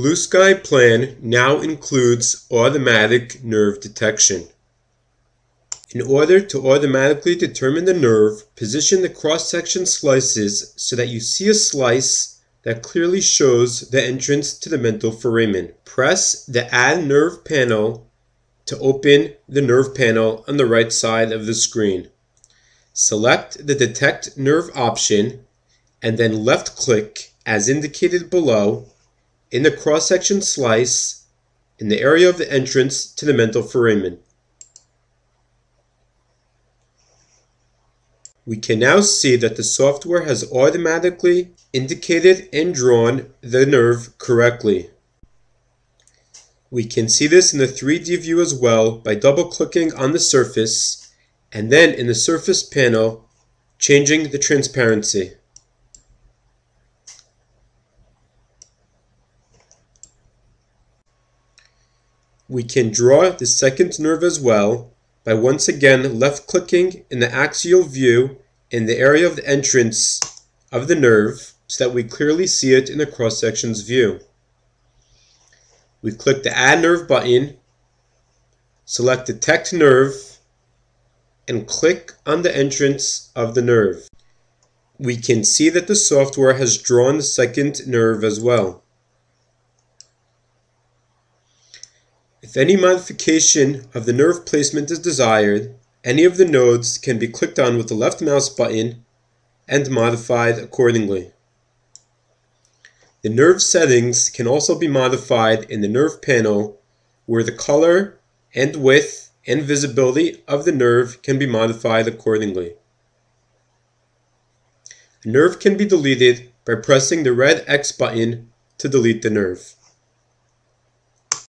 Blue Sky Plan now includes automatic nerve detection. In order to automatically determine the nerve, position the cross-section slices so that you see a slice that clearly shows the entrance to the mental foramen. Press the Add Nerve panel to open the nerve panel on the right side of the screen. Select the Detect Nerve option and then left-click as indicated below in the cross-section slice in the area of the entrance to the mental foramen. We can now see that the software has automatically indicated and drawn the nerve correctly. We can see this in the 3D view as well by double clicking on the surface and then in the surface panel changing the transparency. We can draw the second nerve as well by once again left clicking in the axial view in the area of the entrance of the nerve so that we clearly see it in the cross sections view. We click the Add Nerve button, select Detect Nerve, and click on the entrance of the nerve. We can see that the software has drawn the second nerve as well. If any modification of the nerve placement is desired, any of the nodes can be clicked on with the left mouse button and modified accordingly. The nerve settings can also be modified in the nerve panel where the color and width and visibility of the nerve can be modified accordingly. A nerve can be deleted by pressing the red X button to delete the nerve.